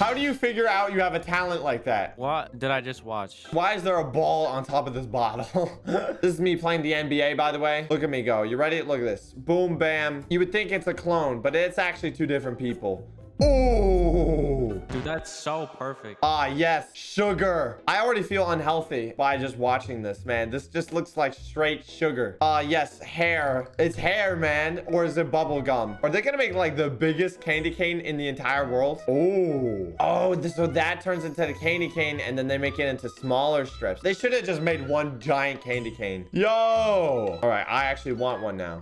How do you figure out you have a talent like that? What did I just watch? Why is there a ball on top of this bottle? this is me playing the NBA, by the way. Look at me go. You ready? Look at this. Boom, bam. You would think it's a clone, but it's actually two different people. Ooh. Dude, that's so perfect. Ah, yes. Sugar. I already feel unhealthy by just watching this, man. This just looks like straight sugar. Ah, uh, yes. Hair. It's hair, man. Or is it bubble gum? Are they going to make like the biggest candy cane in the entire world? Oh. Oh, this, so that turns into the candy cane and then they make it into smaller strips. They should have just made one giant candy cane. Yo. All right. I actually want one now.